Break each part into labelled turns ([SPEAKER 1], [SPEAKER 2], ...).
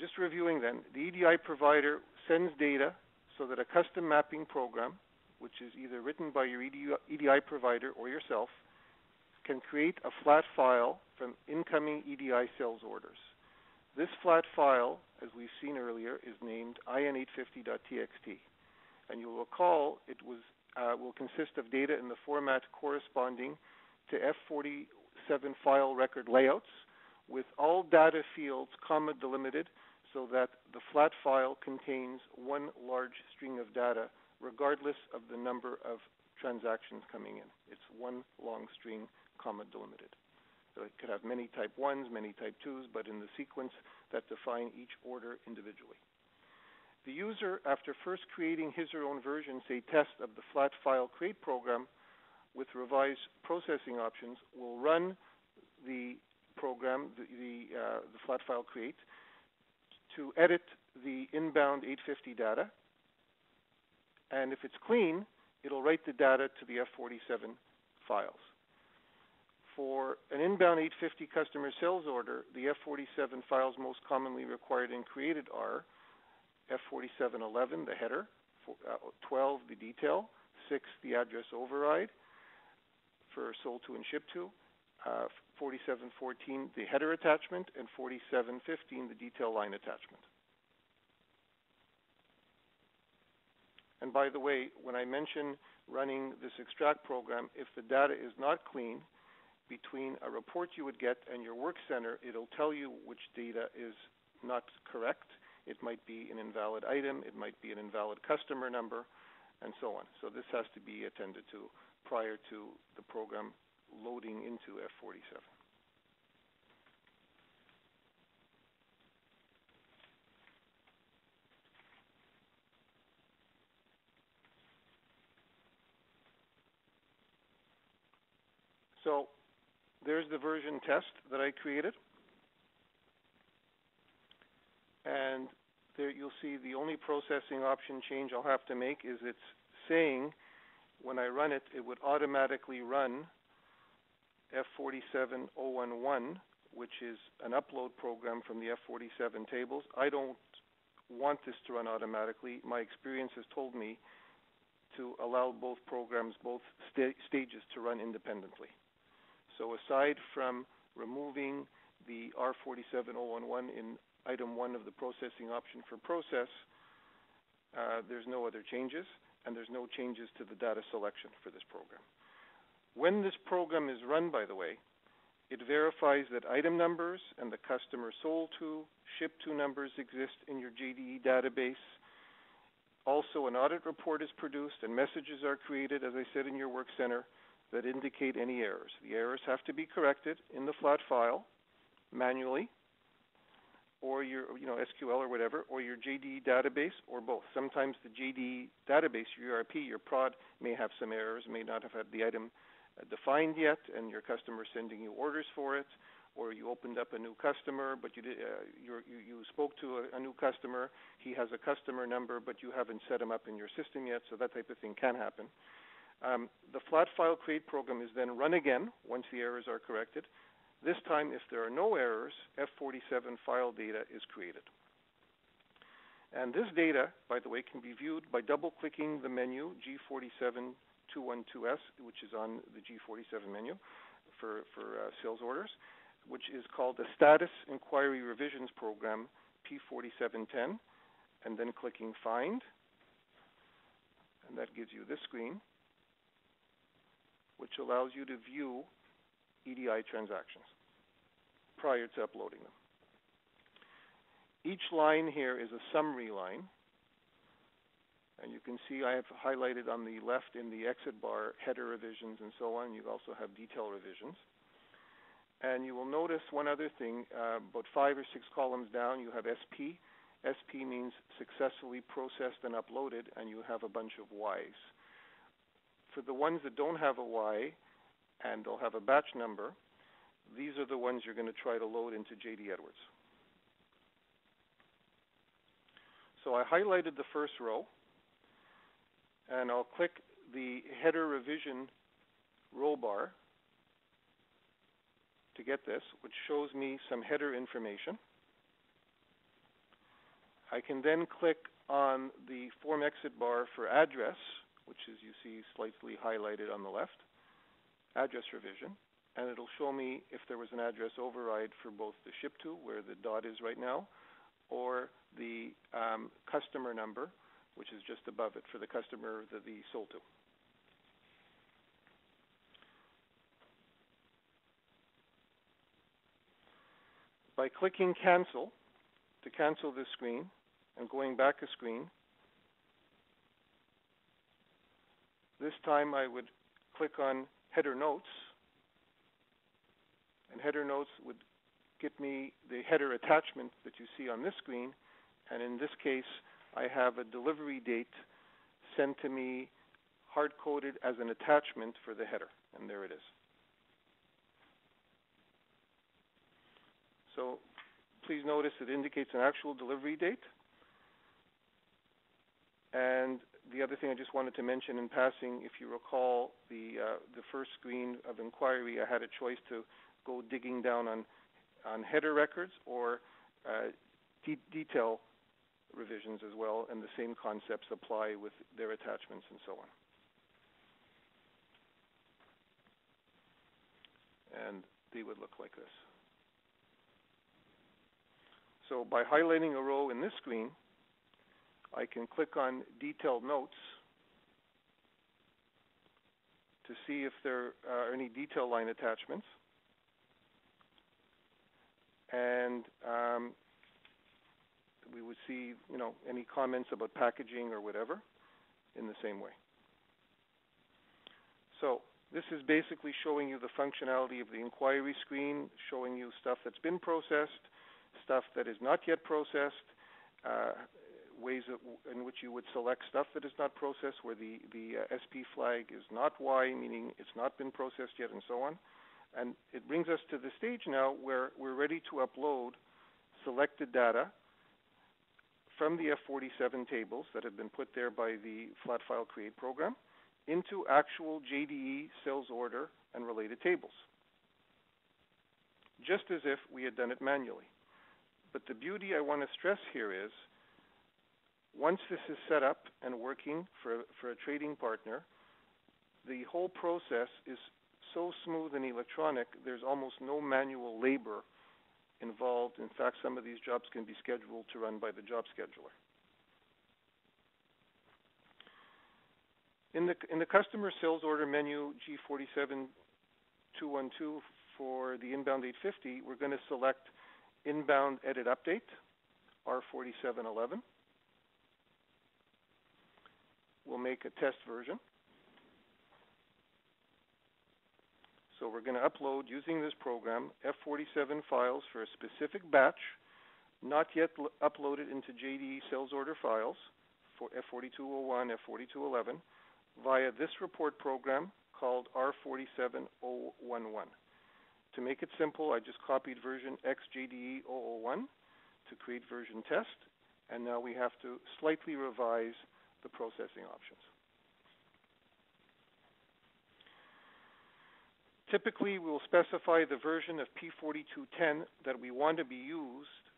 [SPEAKER 1] just reviewing then, the EDI provider sends data so that a custom mapping program, which is either written by your EDI, provider or yourself, can create a flat file from incoming EDI sales orders. This flat file, as we've seen earlier, is named in850.txt. And you'll recall it was uh, will consist of data in the format corresponding to F47 file record layouts with all data fields comma delimited so that the flat file contains one large string of data regardless of the number of transactions coming in. It's one long string comma delimited. So it could have many type 1s, many type 2s, but in the sequence that define each order individually. The user, after first creating his or own version, say test of the flat file create program with revised processing options, will run the program, the, the, uh, the flat file create, to edit the inbound 850 data. And if it's clean, it'll write the data to the F47 files. For an inbound 850 customer sales order, the F47 files most commonly required and created are F4711, the header, uh, 12, the detail, 6, the address override for sold to and shipped to, uh, 4714, the header attachment, and 4715, the detail line attachment. And by the way, when I mention running this extract program, if the data is not clean, between a report you would get and your work center, it'll tell you which data is not correct. It might be an invalid item, it might be an invalid customer number, and so on. So this has to be attended to prior to the program loading into F47. So there's the version test that I created. And there you'll see the only processing option change I'll have to make is it's saying when I run it, it would automatically run F47011, which is an upload program from the F47 tables. I don't want this to run automatically. My experience has told me to allow both programs, both sta stages to run independently. So aside from removing the R47011 in item 1 of the processing option for process, uh, there's no other changes, and there's no changes to the data selection for this program. When this program is run, by the way, it verifies that item numbers and the customer sold to, shipped to numbers exist in your JDE database. Also, an audit report is produced and messages are created, as I said, in your work center that indicate any errors. The errors have to be corrected in the flat file manually or your you know SQL or whatever, or your JD database, or both. Sometimes the JD database, your ERP, your prod may have some errors, may not have had the item defined yet, and your customer sending you orders for it, or you opened up a new customer, but you did, uh, you, you spoke to a, a new customer, he has a customer number, but you haven't set him up in your system yet, so that type of thing can happen. Um, the flat file create program is then run again once the errors are corrected. This time, if there are no errors, F47 file data is created. And this data, by the way, can be viewed by double-clicking the menu G47212S, which is on the G47 menu for, for uh, sales orders, which is called the Status Inquiry Revisions Program P4710, and then clicking Find. And that gives you this screen which allows you to view EDI transactions prior to uploading them. Each line here is a summary line. And you can see I have highlighted on the left in the exit bar header revisions and so on. You also have detail revisions. And you will notice one other thing, uh, about five or six columns down, you have SP. SP means successfully processed and uploaded, and you have a bunch of Ys. For the ones that don't have a Y and they'll have a batch number, these are the ones you're going to try to load into JD Edwards. So I highlighted the first row, and I'll click the header revision row bar to get this, which shows me some header information. I can then click on the form exit bar for address, which is you see slightly highlighted on the left, address revision, and it'll show me if there was an address override for both the ship to, where the dot is right now, or the um, customer number, which is just above it for the customer that the sold to. By clicking cancel to cancel this screen and going back a screen, this time I would click on header notes and header notes would get me the header attachment that you see on this screen. And in this case, I have a delivery date sent to me hard coded as an attachment for the header. And there it is. So please notice it indicates an actual delivery date. And the other thing I just wanted to mention in passing, if you recall the uh, the first screen of inquiry, I had a choice to go digging down on on header records or uh, de detail revisions as well, and the same concepts apply with their attachments and so on. And they would look like this. So by highlighting a row in this screen, I can click on detailed notes to see if there are any detail line attachments and um, we would see, you know, any comments about packaging or whatever in the same way. So this is basically showing you the functionality of the inquiry screen, showing you stuff that's been processed, stuff that is not yet processed, uh, ways in which you would select stuff that is not processed, where the, the uh, SP flag is not Y, meaning it's not been processed yet, and so on. And it brings us to the stage now where we're ready to upload selected data from the F47 tables that have been put there by the flat file create program into actual JDE sales order and related tables, just as if we had done it manually. But the beauty I want to stress here is once this is set up and working for, for a trading partner, the whole process is so smooth and electronic, there's almost no manual labor involved. In fact, some of these jobs can be scheduled to run by the job scheduler. In the, in the customer sales order menu G47212 for the inbound 850, we're going to select inbound edit update, R4711. We'll make a test version. So we're going to upload using this program F47 files for a specific batch, not yet uploaded into JDE sales order files for F4201, F4211 via this report program called R47011. To make it simple, I just copied version XJDE001 to create version test, and now we have to slightly revise the processing options. Typically, we'll specify the version of P4210 that we want to be used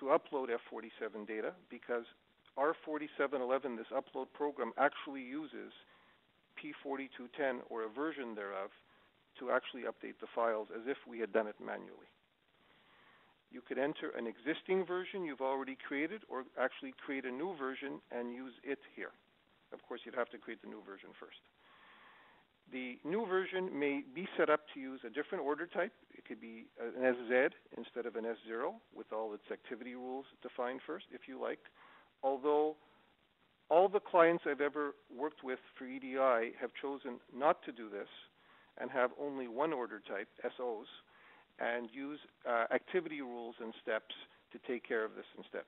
[SPEAKER 1] to upload F47 data because R4711, this upload program, actually uses P4210 or a version thereof to actually update the files as if we had done it manually. You could enter an existing version you've already created or actually create a new version and use it here. Of course, you'd have to create the new version first. The new version may be set up to use a different order type. It could be an SZ instead of an SO with all its activity rules defined first, if you like. Although all the clients I've ever worked with for EDI have chosen not to do this and have only one order type, SOs, and use uh, activity rules and steps to take care of this instead.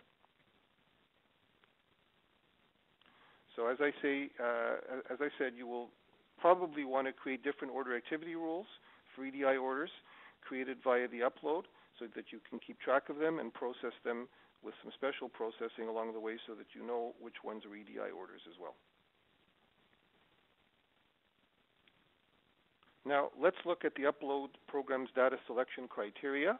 [SPEAKER 1] So as I say, uh, as I said, you will probably want to create different order activity rules for EDI orders created via the upload so that you can keep track of them and process them with some special processing along the way so that you know which ones are EDI orders as well. Now, let's look at the upload program's data selection criteria